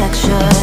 architecture